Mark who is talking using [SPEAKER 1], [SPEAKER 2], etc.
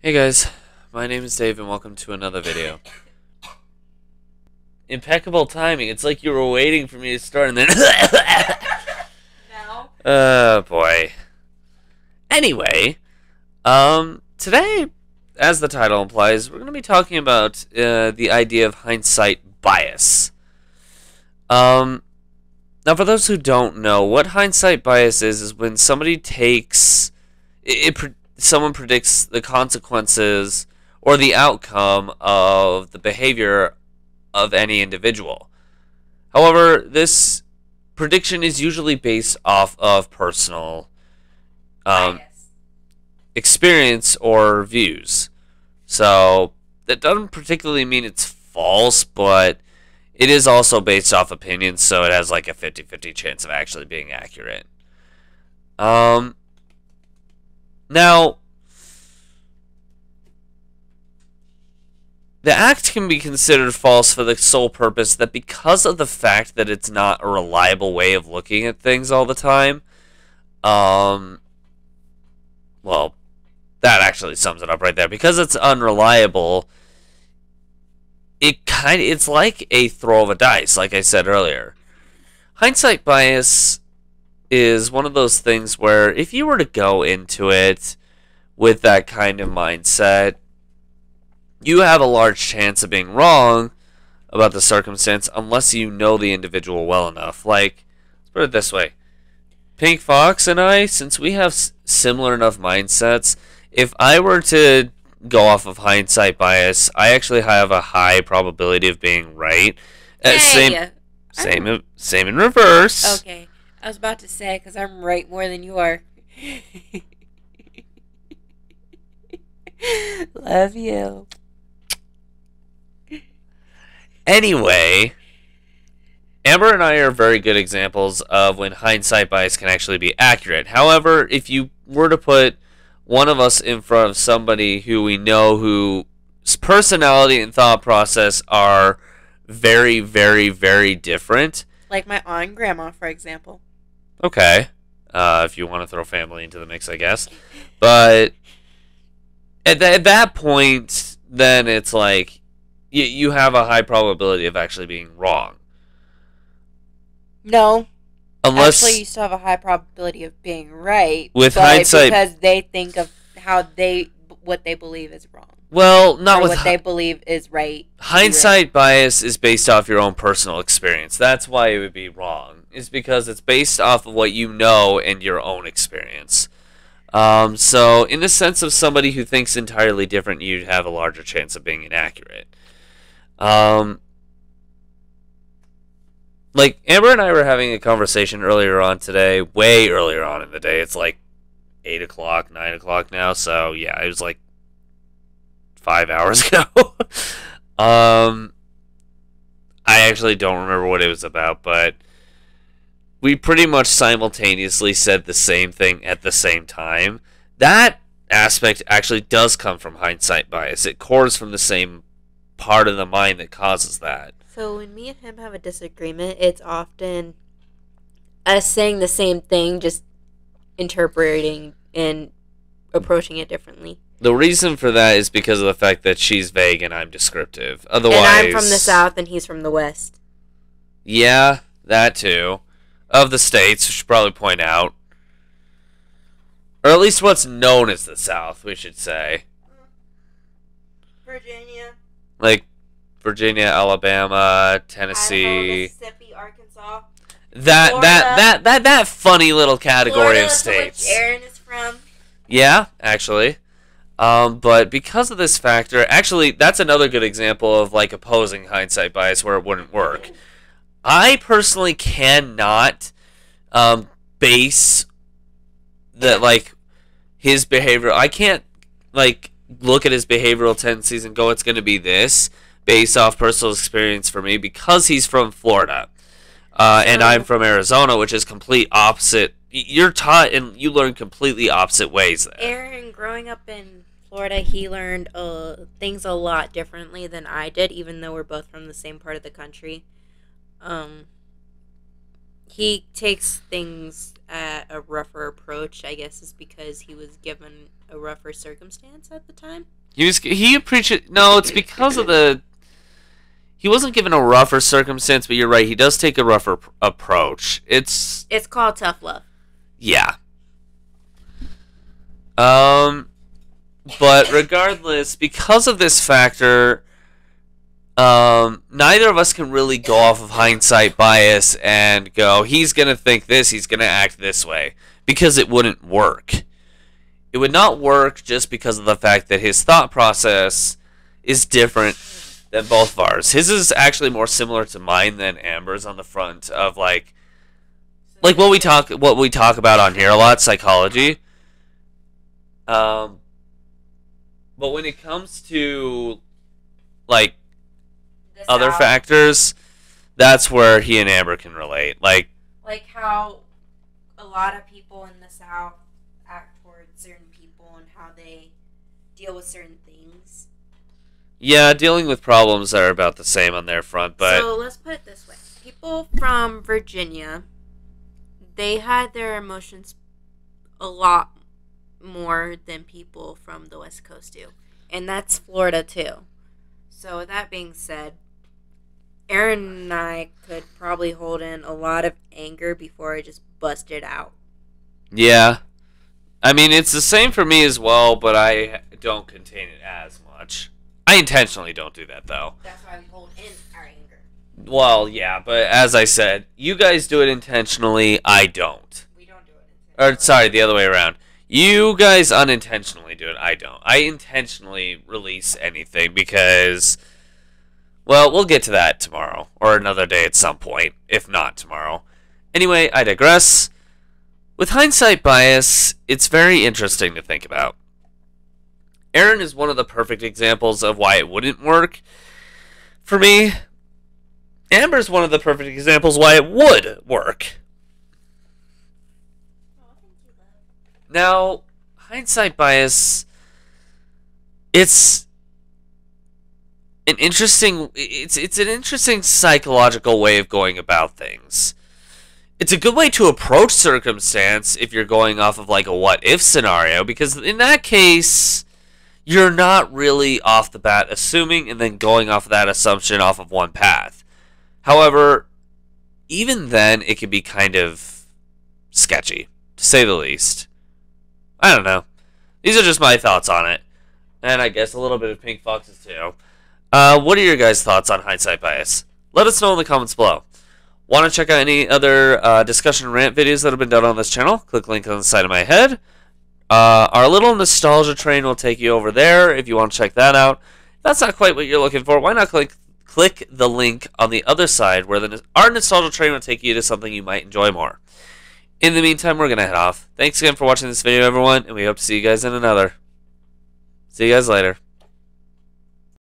[SPEAKER 1] Hey guys, my name is Dave and welcome to another video. Impeccable timing. It's like you were waiting for me to start and then.
[SPEAKER 2] No.
[SPEAKER 1] oh boy. Anyway, um, today, as the title implies, we're going to be talking about uh, the idea of hindsight bias. Um, now, for those who don't know, what hindsight bias is, is when somebody takes. It, it, someone predicts the consequences or the outcome of the behavior of any individual. However, this prediction is usually based off of personal um, experience or views. So that doesn't particularly mean it's false, but it is also based off opinions, so it has like a 50 50 chance of actually being accurate. Um, now, the act can be considered false for the sole purpose that because of the fact that it's not a reliable way of looking at things all the time, um, well, that actually sums it up right there. Because it's unreliable, it kind of it's like a throw of a dice, like I said earlier. Hindsight bias is one of those things where if you were to go into it with that kind of mindset, you have a large chance of being wrong about the circumstance unless you know the individual well enough. Like, let's put it this way Pink Fox and I, since we have s- similar enough mindsets, if I were to go off of hindsight bias, I actually have a high probability of being right. Uh,
[SPEAKER 2] Hey,
[SPEAKER 1] same, same, in- same in reverse.
[SPEAKER 2] Okay. I was about to say because I'm right more than you are. Love you.
[SPEAKER 1] Anyway, Amber and I are very good examples of when hindsight bias can actually be accurate. However, if you were to put one of us in front of somebody who we know whose personality and thought process are very, very, very different,
[SPEAKER 2] Like my aunt and grandma, for example.
[SPEAKER 1] Okay, uh, if you want to throw family into the mix, I guess. But at, th- at that point, then it's like you, you have a high probability of actually being wrong.
[SPEAKER 2] No.
[SPEAKER 1] Unless
[SPEAKER 2] Actually, you still have a high probability of being right.
[SPEAKER 1] With hindsight-
[SPEAKER 2] Because they think of how they, what they believe is wrong.
[SPEAKER 1] Well, not with
[SPEAKER 2] what they believe is right.
[SPEAKER 1] hindsight bias is based off your own personal experience. That's why it would be wrong. Is because it's based off of what you know and your own experience. Um, so, in the sense of somebody who thinks entirely different, you'd have a larger chance of being inaccurate. Um, like Amber and I were having a conversation earlier on today, way earlier on in the day. It's like eight o'clock, nine o'clock now. So yeah, it was like five hours ago. um, I actually don't remember what it was about, but we pretty much simultaneously said the same thing at the same time. That aspect actually does come from hindsight bias. It cores from the same part of the mind that causes that.
[SPEAKER 2] So when me and him have a disagreement, it's often us saying the same thing, just interpreting and approaching it differently.
[SPEAKER 1] The reason for that is because of the fact that she's vague and I'm descriptive. Otherwise,
[SPEAKER 2] And I'm from the south, and he's from the west.
[SPEAKER 1] Yeah, that too. Of the states, we should probably point out. Or at least what's known as the South, we should say.
[SPEAKER 2] Virginia,
[SPEAKER 1] Like Virginia, Alabama, Tennessee.
[SPEAKER 2] Mississippi, Arkansas,
[SPEAKER 1] That
[SPEAKER 2] Florida.
[SPEAKER 1] that that that that funny little category of states.
[SPEAKER 2] Aaron is from.
[SPEAKER 1] Yeah, actually. Um, but because of this factor, actually, that's another good example of like opposing hindsight bias where it wouldn't work. I personally cannot um, base that like his behavior. I can't like look at his behavioral tendencies and go, "It's going to be this," based off personal experience for me because he's from Florida, uh, and I'm from Arizona, which is complete opposite. You're taught and you learn completely opposite ways there.
[SPEAKER 2] Aaron, growing up in Florida, he learned uh, things a lot differently than I did, even though we're both from the same part of the country. Um, he takes things at a rougher approach, I guess, is because he was given a rougher circumstance at the time?
[SPEAKER 1] He was he appreciate no, it's because of the he wasn't given a rougher circumstance, but you're right. He does take a rougher p- approach. It's
[SPEAKER 2] It's called tough love.
[SPEAKER 1] yeah. Um, but regardless, because of this factor, um, neither of us can really go off of hindsight bias and go, he's gonna think this, he's gonna act this way, because it wouldn't work. It would not work just because of the fact that his thought process is different than both of ours. His is actually more similar to mine than Amber's on the front of like like what we talk what we talk about on here a lot psychology um but when it comes to like
[SPEAKER 2] The
[SPEAKER 1] other
[SPEAKER 2] South-
[SPEAKER 1] factors that's where he and Amber can relate. Like
[SPEAKER 2] like how a lot of people in the South act towards certain people and how they deal with certain things.
[SPEAKER 1] yeah dealing with problems are about the same on their front but
[SPEAKER 2] so let's put it this way: people from Virginia, they had their emotions a lot more than people from the West Coast do, and that's Florida too. So with that being said, Aaron and I could probably hold in a lot of anger before I just busted out.
[SPEAKER 1] yeah I mean it's the same for me as well but I don't contain it as much I intentionally don't do that though
[SPEAKER 2] That's why we hold in our anger.
[SPEAKER 1] Well, yeah, but as I said, you guys do it intentionally. I don't.
[SPEAKER 2] We don't do it.
[SPEAKER 1] Or sorry, the other way around. You guys unintentionally do it. I don't. I intentionally release anything because, well, we'll get to that tomorrow or another day at some point, if not tomorrow. Anyway, I digress. With hindsight bias, it's very interesting to think about. Aaron is one of the perfect examples of why it wouldn't work for me. Amber's one of the perfect examples why it would work. Now, hindsight bias it's an interesting it's it's an interesting psychological way of going about things. It's a good way to approach circumstance if you're going off of like a what if scenario because in that case you're not really off the bat assuming and then going off of that assumption off of one path. However, even then it can be kind of sketchy to say the least. I don't know. These are just my thoughts on it. And I guess a little bit of Pink Fox's too. Uh, what are your guys' thoughts on hindsight bias? Let us know in the comments below. Want to check out any other uh, discussion rant videos that have been done on this channel? Click link on the side of my head. Uh, our little nostalgia train will take you over there if you want to check that out. If that's not quite what you're looking for, why not click click the link on the other side where the our nostalgia train will take you to something you might enjoy more. In the meantime, we're gonna head off. Thanks again for watching this video, everyone, and we hope to see you guys in another. See you guys later.